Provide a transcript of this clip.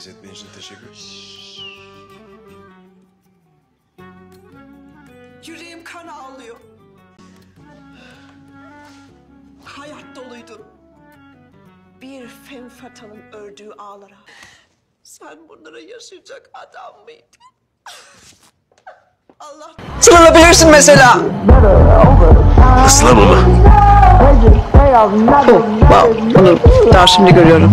izlettiğin için teşekkür Yüreğim kan ağlıyor. Hayat doluydun. Bir femme fatale'ın ördüğü ağlara. Sen bunları yaşayacak adam mıydın? Allah Sarılabilirsin mesela. Islam mı? Wow, bunu daha şimdi görüyorum.